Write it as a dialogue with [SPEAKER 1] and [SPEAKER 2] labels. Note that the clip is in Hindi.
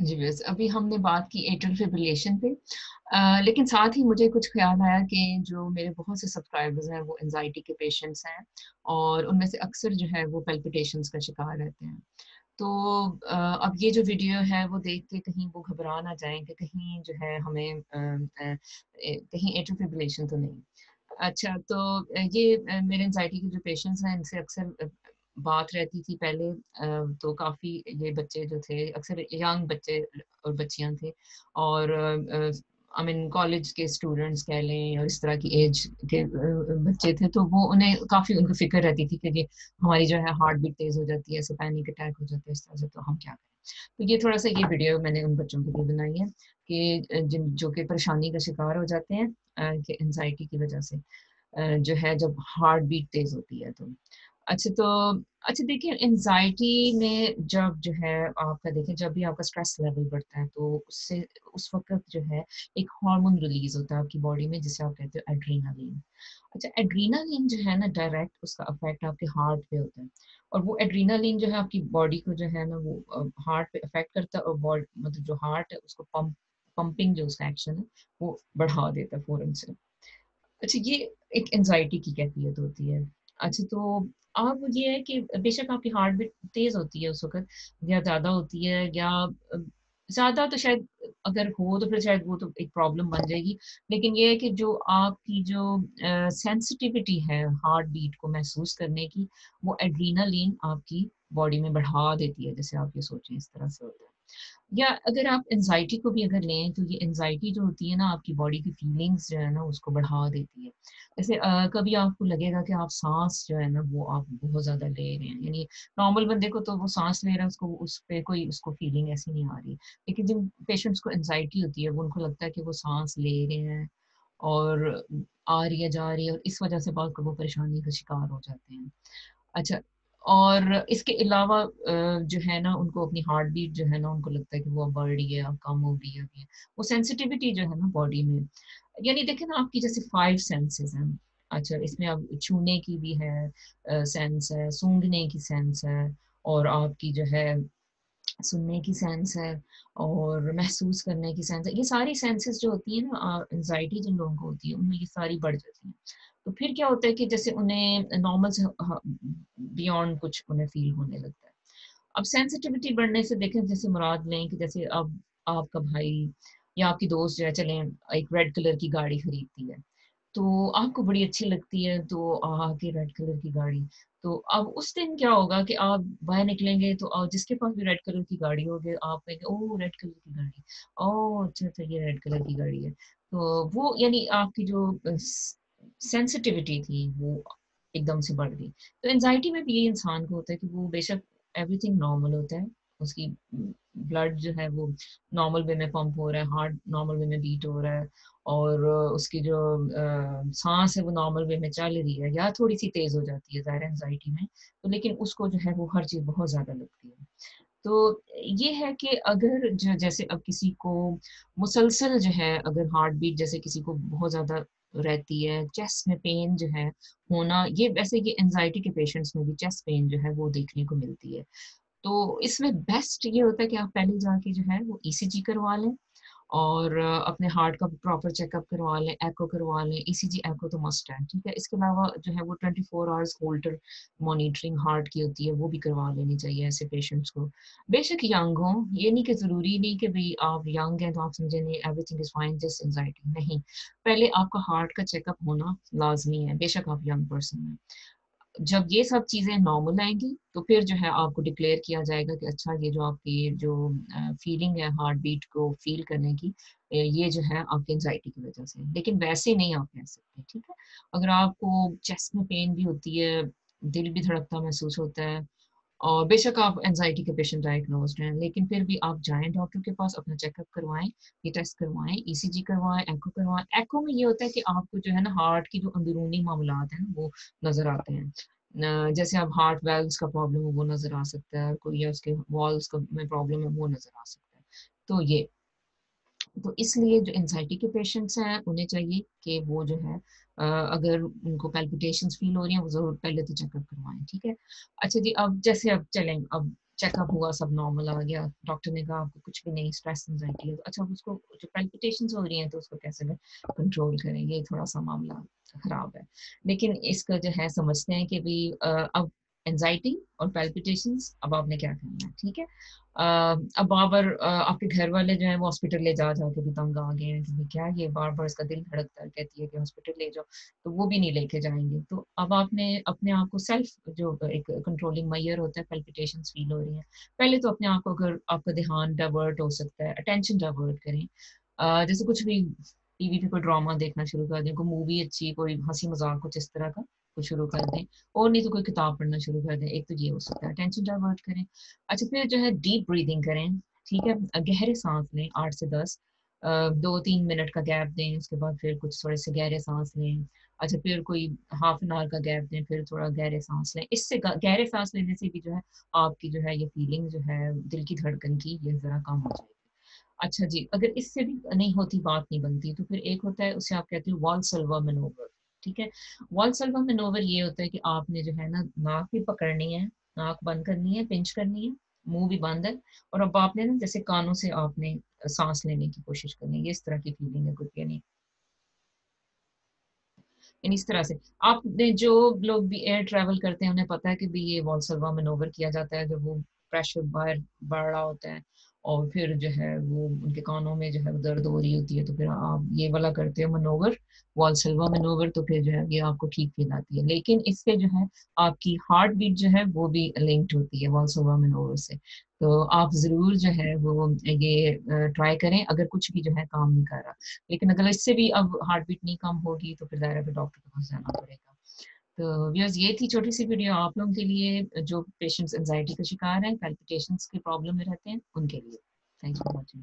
[SPEAKER 1] जी, बस अभी हमने बात की एट्रियल फिब्रिलेशन पे अ, लेकिन साथ ही मुझे कुछ ख़्याल आया कि जो मेरे बहुत से सब्सक्राइबर्स हैं वो एनजाइटी के पेशेंट्स हैं और उनमें से अक्सर जो है वो पल्पिटेशंस का शिकार रहते हैं। तो अ, अब ये जो वीडियो है वो देख के कहीं वो घबरा ना जाए कि कहीं जो है हमें अ, ए कहीं एट्रियल फिब्रिलेशन तो नहीं। अच्छा तो ये मेरे एनजाइटी के जो पेशेंट्स हैं इनसे अक्सर बात रहती थी पहले तो काफ़ी ये बच्चे जो थे अक्सर यंग बच्चे और बच्चियाँ थे और आई मीन कॉलेज के स्टूडेंट्स कह लें और इस तरह की एज के बच्चे थे तो वो उन्हें काफ़ी उनको फ़िक्र रहती थी कि हमारी जो है हार्ट बीट तेज़ हो जाती है, ऐसे पैनिक अटैक हो जाता है इस तरह से तो हम क्या करें? तो ये थोड़ा-सा ये वीडियो मैंने उन बच्चों के लिए बनाई है कि जिन जो कि परेशानी का शिकार हो जाते हैं कि एंग्ज़ायटी की वज़ह से जो है जब हार्ट बीट तेज़ होती है तो। अच्छा तो अच्छा देखिए एंग्ज़ायटी में जब जो है आपका, देखिए, जब भी आपका स्ट्रेस लेवल बढ़ता है तो उससे, उस वक़्त जो है एक हार्मोन रिलीज़ होता है आपकी बॉडी में, जिसे आप कहते हो एड्रेनालिन। अच्छा एड्रेनालिन जो है ना डायरेक्ट उसका इफ़ेक्ट आपके हार्ट पे होता है और वो एड्रेनालिन जो है आपकी बॉडी को जो है ना, वो हार्ट पे इफ़ेक्ट करता है और बॉड मतलब जो हार्ट है, उसको पंप पंपिंग जो उसका एक्शन है, वो बढ़ा देता है फ़ौरन से। अच्छा ये एक एनजाइटी की कैफ़ियत होती है। अच्छा तो अब ये है कि बेशक आपकी हार्ट बीट तेज़ होती है उस वक़्त या ज़्यादा होती है या ज़्यादा तो शायद अगर हो तो फिर शायद वो तो एक प्रॉब्लम बन जाएगी। लेकिन ये है कि जो आपकी जो सेंसिटिविटी है हार्ट बीट को महसूस करने की, वो एड्रेनालिन आपकी बॉडी में बढ़ा देती है। जैसे आप ये सोचें इस तरह से होता है। या अगर आप एंग्ज़ायटी को भी अगर लें तो ये एनजाइटी जो होती है ना आपकी बॉडी की फीलिंग्स जो है ना उसको बढ़ा देती है। जैसे कभी आपको लगेगा कि आप सांस जो है ना वो आप बहुत ज़्यादा ले रहे हैं, यानी नॉर्मल बंदे को तो वो सांस ले रहा है उसको उस पर कोई उसको फीलिंग ऐसी नहीं आ रही। लेकिन जिन पेशेंट्स को एंग्ज़ायटी होती है वो उनको लगता है कि वो सांस ले रहे हैं और आ रही है, जा रही है और इस वज़ह से बहुत वो परेशानी का शिकार हो जाते हैं। अच्छा और इसके अलावा जो है ना उनको अपनी हार्ट बीट जो है ना उनको लगता है कि वो अब बढ़ रही है, कम हो गई है। वो सेंसिटिविटी जो है ना बॉडी में यानी देखे ना आपकी जैसे फाइव सेंसेस हैं। अच्छा इसमें अब छूने की भी है सेंस है, सूंघने की सेंस है और आपकी जो है सुनने की सेंस है और महसूस करने की सेंस है। ये सारी सेंसेस जो होती है ना एंग्ज़ायटी जिन लोगों को होती है, उनमें ये सारी बढ़ जाती है तो फिर क्या होता है कि जैसे उन्हें नॉर्मल बियॉन्ड कुछ उन्हें फ़ील होने लगता है। अब सेंसिटिविटी बढ़ने से देखें, जैसे मुराद लें कि जैसे अब आपका भाई या आपकी दोस्त जो है, चलें, एक रेड कलर की गाड़ी खरीदती है। तो आपको बड़ी अच्छी लगती है तो आके रेड कलर की गाड़ी। तो अब उस दिन क्या होगा कि आप बाहर निकलेंगे तो जिसके पास भी रेड कलर की गाड़ी होगी आप कहेंगे ओह! रेड कलर की गाड़ी। ओह! अच्छा, अच्छा ये रेड कलर की गाड़ी है। तो वो यानी आपकी जो सेंसिटिविटी थी वो एकदम से बढ़ गई। तो एंग्ज़ायटी में भी ये इंसान को होता है कि वो बेशक एवरीथिंग नॉर्मल होता है। उसकी ब्लड जो है वो नॉर्मल वे में पंप हो रहा है, हार्ट नॉर्मल वे में बीट हो रहा है और उसकी जो साँस है वो नॉर्मल वे में चल रही है या थोड़ी-सी तेज़ हो जाती है ज़ाहिर है में। तो लेकिन उसको जो है वो हर चीज़ बहुत ज़्यादा लगती है। तो ये है कि अगर जैसे अब किसी को मुसलसल जो है अगर हार्ट बीट जैसे किसी को बहुत ज़्यादा रहती है, चेस्ट में पेन जो है होना ये वैसे ये एंग्ज़ायटी के पेशेंट्स में भी चेस्ट पेन जो है वो देखने को मिलती है। तो इसमें बेस्ट ये होता है कि आप पहले जाके जो है वो ईसीजी करवा लें और अपने हार्ट का प्रॉपर चेकअप करवा लें, एको करवा लें, ईसीजी, एको तो मस्ट है, ठीक है? इसके अलावा जो है वो 24 आवर्स होल्टर मॉनिटरिंग हार्ट की होती है, वो भी करवा लेनी चाहिए ऐसे पेशेंट्स को। बेशक यंग हो ये नहीं कि ज़रूरी नहीं कि भाई आप यंग हैं तो आप समझें नहीं everything is fine just anxiety नहीं, पहले आपका हार्ट का चेकअप होना लाज़मी है, बेशक आप यंग पर्सन हैं। जब ये सब चीज़ें नॉर्मल आएँगी तो फिर जो है आपको डिक्लेयर किया जाएगा कि अच्छा ये जो आपकी जो फीलिंग है हार्ट बीट को फ़ील करने की ये जो है आपकी एनजाइटी की वज़ह से लेकिन वैसे नहीं आप कह सकते, ठीक है? अगर आपको चेस्ट में पेन भी होती है, दिल भी धड़कता महसूस होता है और बेशक आप एनजाइटी के पेशेंट डायग्नोज हैं, लेकिन फिर भी आप जाएँ डॉक्टर के पास, अपना चेकअप करवाएँ ये टेस्ट करवाएँ ईसीजी करवाएँ एको करवाएँ एको में ये होता है कि आपको जो है ना हार्ट की जो अंदरूनी मामला हैं वो नज़र आते हैं। जैसे आप हार्ट वेल्व का प्रॉब्लम है, वो नज़र आ सकता है, कोई या उसके वॉल्स का में प्रॉब्लम है, वो नज़र आ सकता है। तो ये तो इसलिए जो एनजाइटी के पेशेंट्स हैं, उन्हें चाहिए कि वो जो है अगर उनको पैल्पिटेशंस फ़ील हो रही हैं, वो ज़रूर पहले तो चेकअप करवाएँ ठीक है? अच्छा जी, अब जैसे अब चलें अब चेकअप हुआ सब नॉर्मल आ गया डॉक्टर ने कहा आपको कुछ भी नहीं स्ट्रेस एनजाइटी है। अच्छा उसको जो पेल्पिटेशन हो रही हैं तो उसको कैसे कंट्रोल करें? ये थोड़ा सा मामला खराब है। लेकिन इसका जो है समझते हैं कि भी अब एनजाइटी और पेल्पिटेशन अब आपने क्या करना है, ठीक है? अब बार बार आपके घर वाले जो है वो हॉस्पिटल ले जा जा के भी तंग आ गए हैं कि क्या, ये बार बार इसका दिल धड़कता कहती है कि हॉस्पिटल ले जाओ तो वो भी नहीं लेके जाएँगे। तो अब आपने अपने आप को सेल्फ जो एक कंट्रोलिंग मैयर होता है पेल्पिटेशन फील हो रही है। पहले तो अपने आप को अगर आपका ध्यान डाइवर्ट हो सकता है अटेंशन डाइवर्ट करें। जैसे कुछ भी टीवी पे कोई ड्रामा देखना शुरू कर दें, कोई मूवी अच्छी, कोई हँसी मज़ाक कुछ इस तरह का को शुरू कर दें और नहीं तो कोई किताब पढ़ना शुरू कर दें। एक तो ये हो सकता है टेंशन डाइवर्ट करें। अच्छा फिर जो है डीप ब्रीदिंग करें, ठीक है? गहरे सांस लें, आठ से दस। दो तीन मिनट का गैप दें, उसके बाद फिर कुछ थोड़े से गहरे सांस लें। अच्छा फिर कोई हाफ़ एन आवर का गैप दें, फिर थोड़ा गहरे सांस लें। इससे गहरे सांस लेने से भी जो है, आपकी जो है, ये फीलिंग जो है, दिल की धड़कन की ये ज़रा कम हो जाएगी। अच्छा जी, अगर इससे भी नहीं होती, बात नहीं बनती तो फिर एक होता है, उसे आप कहते हो वॉल सल्वा मनोवर ठीक है? वॉल सल्वा मेनोवर ये होता है कि आपने जो है ना नाक भी पकड़नी है, नाक बंद करनी है पिंच करनी है, मुँह भी बंद है और अब आपने ना जैसे कानों से आपने सांस लेने की कोशिश करनी है इस तरह की फीलिंग है कुछ यानी इस तरह से। आपने जो लोग भी एयर ट्रेवल करते हैं, उन्हें पता है कि भी ये वॉलसलवा मनोवर किया जाता है, जब वो प्रेशर बाहर बढ़ रहा होता है और फिर जो है वो उनके कानों में जो है दर्द हो रही होती है तो फिर आप ये वाला करते हो मनोवर वॉलसलवा मनोवर तो फिर जो है ये आपको ठीक फील आती है। लेकिन इससे जो है आपकी हार्ट बीट जो है वो भी लिंक्ड होती है वॉलसलवा मनोवर से। तो आप ज़रूर जो है वो ये ट्राई करें, अगर कुछ भी जो है काम नहीं कर रहा। लेकिन अगर इससे भी अब हार्ट बीट नहीं कम होगी तो फिर पे डॉक्टर के पास जाना पड़ेगा। तो व्यूअर्स ये थी छोटी सी वीडियो आप लोगों के लिए, जो पेशेंट्स एंजाइटी का शिकार हैं पैल्पिटेशंस के प्रॉब्लम में रहते हैं, उनके लिए। Thank you for watching